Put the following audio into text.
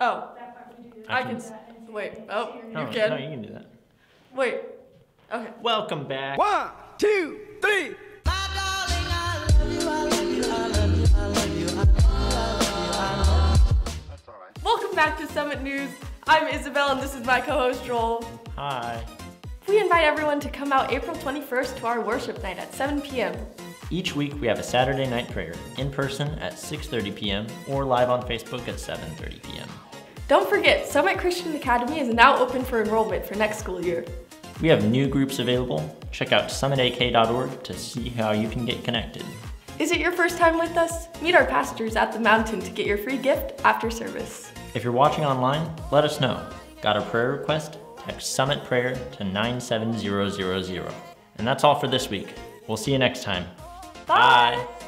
Oh, That part we do. I I can. can- s- Wait. Oh, you No, no, can. you can do that. Wait. Okay. Welcome back. One, two, three. Welcome back to Summit News. I'm Isabel, and this is my co-host Joel. Hi. We invite everyone to come out April 21st to our worship night at 7 p.m. Each week we have a Saturday night prayer in person at 6:30 p.m. or live on Facebook at 7:30 p.m. Don't forget, Summit Christian Academy is now open for enrollment for next school year. We have new groups available. Check out summitak.org to see how you can get connected. Is it your first time with us? Meet our pastors at the mountain to get your free gift after service. If you're watching online, let us know. Got a prayer request? Text Summit Prayer to 97000. And that's all for this week. We'll see you next time. Bye. Bye.